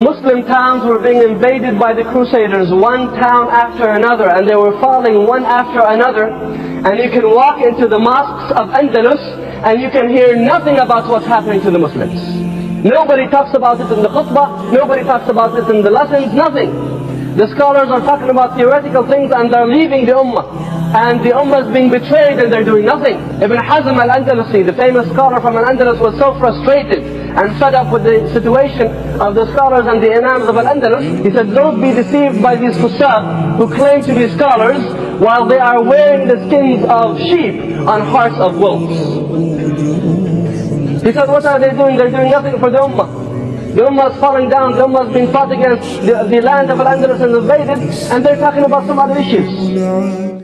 Muslim towns were being invaded by the Crusaders, one town after another, and they were falling one after another. And you can walk into the mosques of Andalus, and you can hear nothing about what's happening to the Muslims. Nobody talks about it in the khutbah, nobody talks about it in the lessons, nothing. The scholars are talking about theoretical things and they're leaving the ummah. And the ummah is being betrayed and they're doing nothing. Ibn Hazm al-Andalusi, the famous scholar from Al-Andalus, was so frustrated and fed up with the situation of the scholars and the imams of Al-Andalus. He said, don't be deceived by these kussab who claim to be scholars while they are wearing the skins of sheep on hearts of wolves. He said, what are they doing? They're doing nothing for the ummah. The ummah is falling down, the ummah is being fought against, the, the land of Al-Andalus is invaded, and they're talking about some other issues.